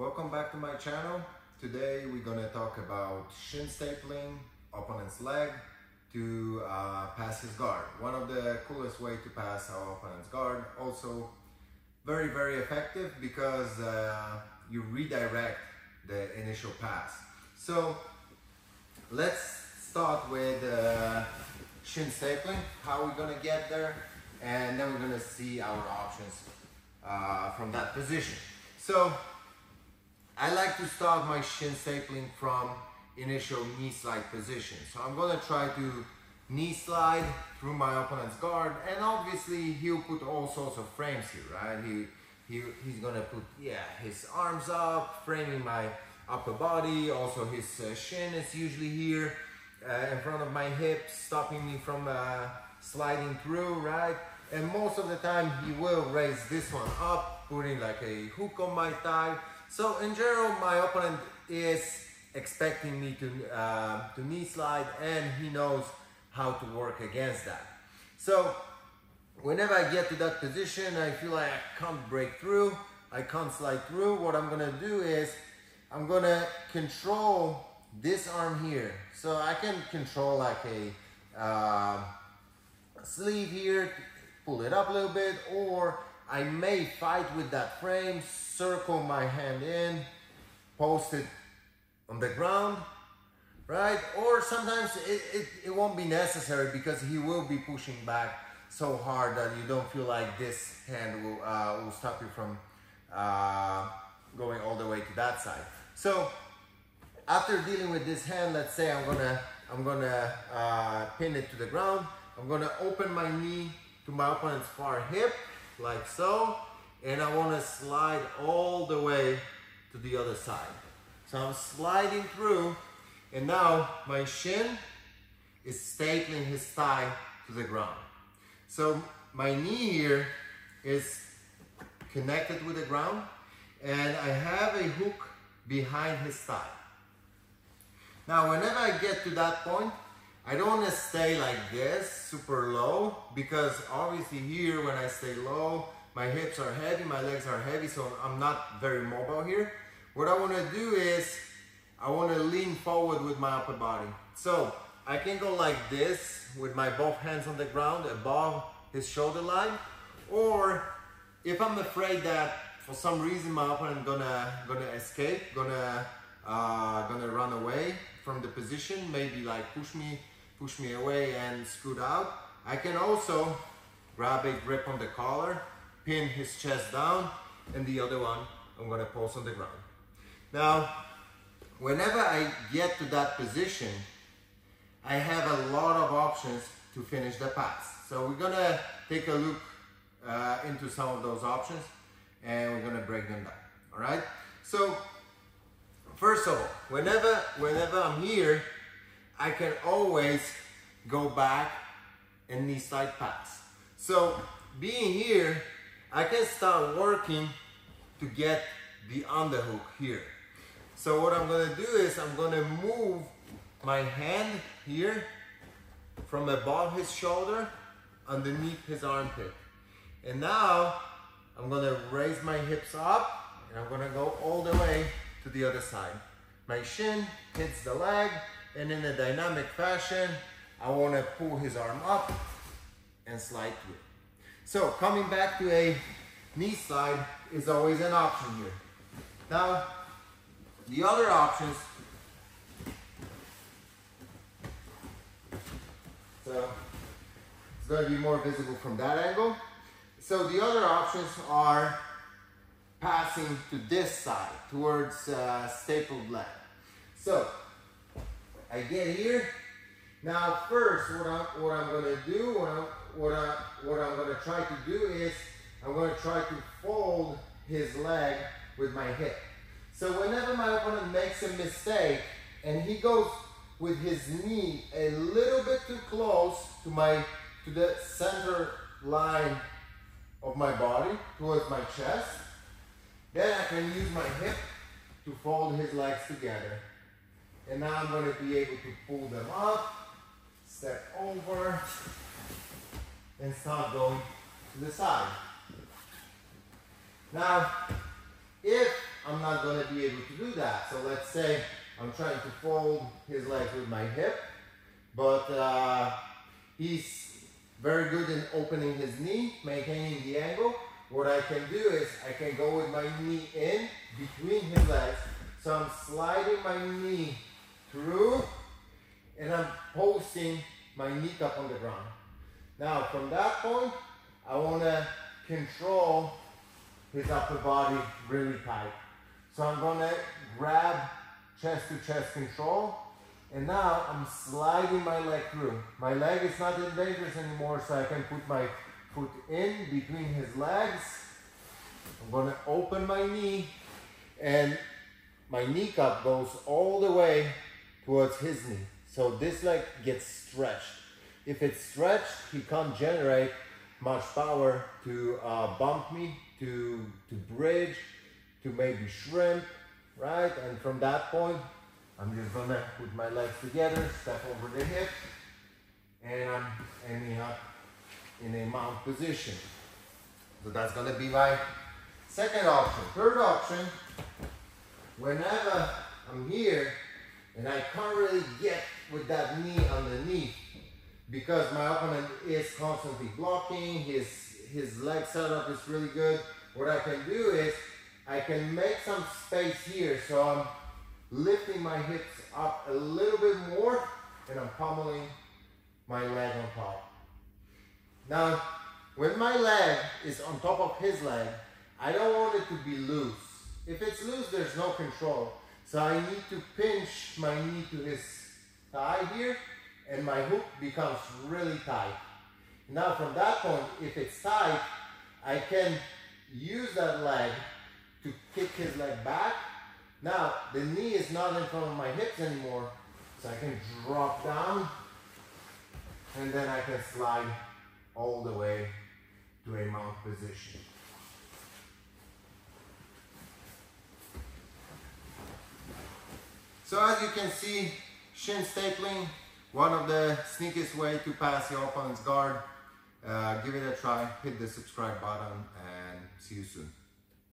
Welcome back to my channel. Today we're gonna talk about shin stapling opponent's leg to uh, pass his guard. One of the coolest way to pass our opponent's guard. Also very, very effective because uh, you redirect the initial pass. So let's start with uh, shin stapling, how we're gonna get there, and then we're gonna see our options uh, from that position. So I like to start my shin stapling from initial knee slide position. So I'm gonna try to knee slide through my opponent's guard and obviously he'll put all sorts of frames here, right? He, he, he's gonna put, yeah, his arms up, framing my upper body, also his uh, shin is usually here uh, in front of my hips, stopping me from uh, sliding through, right? And most of the time he will raise this one up, putting like a hook on my thigh. So in general, my opponent is expecting me to, uh, to knee slide and he knows how to work against that. So whenever I get to that position, I feel like I can't break through, I can't slide through. What I'm gonna do is I'm gonna control this arm here. So I can control like a uh, sleeve here, pull it up a little bit, or I may fight with that frame, circle my hand in, post it on the ground, right? Or sometimes it, it, it won't be necessary because he will be pushing back so hard that you don't feel like this hand will, uh, will stop you from uh, going all the way to that side. So after dealing with this hand, let's say I'm gonna, I'm gonna uh, pin it to the ground. I'm gonna open my knee to my opponent's far hip, like so. And I wanna slide all the way to the other side. So I'm sliding through and now my shin is stapling his thigh to the ground. So my knee here is connected with the ground and I have a hook behind his thigh. Now whenever I get to that point, I don't want to stay like this, super low, because obviously here when I stay low, my hips are heavy, my legs are heavy, so I'm not very mobile here. What I want to do is, I want to lean forward with my upper body. So I can go like this with my both hands on the ground above his shoulder line, or if I'm afraid that for some reason my opponent gonna gonna escape, gonna uh, gonna run away from the position, maybe like push me push me away and scoot out. I can also grab a grip on the collar, pin his chest down, and the other one I'm gonna post on the ground. Now, whenever I get to that position, I have a lot of options to finish the pass. So we're gonna take a look uh, into some of those options and we're gonna break them down, all right? So, first of all, whenever, whenever I'm here, I can always go back and knee slide pass. So, being here, I can start working to get the underhook here. So what I'm gonna do is I'm gonna move my hand here from above his shoulder underneath his armpit. And now I'm gonna raise my hips up and I'm gonna go all the way to the other side. My shin hits the leg and in a dynamic fashion, I wanna pull his arm up and slide through. So coming back to a knee slide is always an option here. Now, the other options, so it's gonna be more visible from that angle. So the other options are passing to this side, towards uh, stapled leg. So, I get here. Now first, what I'm, what I'm gonna do, what I'm, what, I, what I'm gonna try to do is, I'm gonna try to fold his leg with my hip. So whenever my opponent makes a mistake and he goes with his knee a little bit too close to my to the center line of my body towards my chest, then I can use my hip to fold his legs together. And now I'm going to be able to pull them up, step over, and start going to the side. Now, if I'm not gonna be able to do that. So let's say I'm trying to fold his legs with my hip, but uh, he's very good in opening his knee, maintaining the angle. What I can do is I can go with my knee in between his legs. So I'm sliding my knee through and I'm posting my kneecap on the ground. Now from that point, I wanna control his upper body really tight. So I'm gonna grab chest to chest control and now I'm sliding my leg through. My leg is not in dangerous anymore so I can put my foot in between his legs. I'm gonna open my knee and my kneecap goes all the way towards his knee. So this leg gets stretched. If it's stretched, he can't generate much power to uh, bump me, to, to bridge, to maybe shrimp, right? And from that point, I'm just gonna put my legs together, step over the hip, and I'm ending up in a mount position. So that's gonna be my second option. Third option, whenever I'm here and I can't really get with that knee underneath because my opponent is constantly blocking, his, his leg setup is really good, what I can do is I can make some space here so I'm lifting my hips up a little bit more and I'm pummeling my leg on top. Now, when my leg is on top of his leg, I don't want it to be loose. If it's loose, there's no control. So I need to pinch my knee to his thigh here and my hook becomes really tight. Now from that point, if it's tight, I can use that leg to kick his leg back. Now the knee is not in front of my hips anymore, so I can drop down and then I can slide all the way to a mount position. So as you can see, shin stapling, one of the sneakiest way to pass your opponent's guard. Uh, give it a try, hit the subscribe button and see you soon.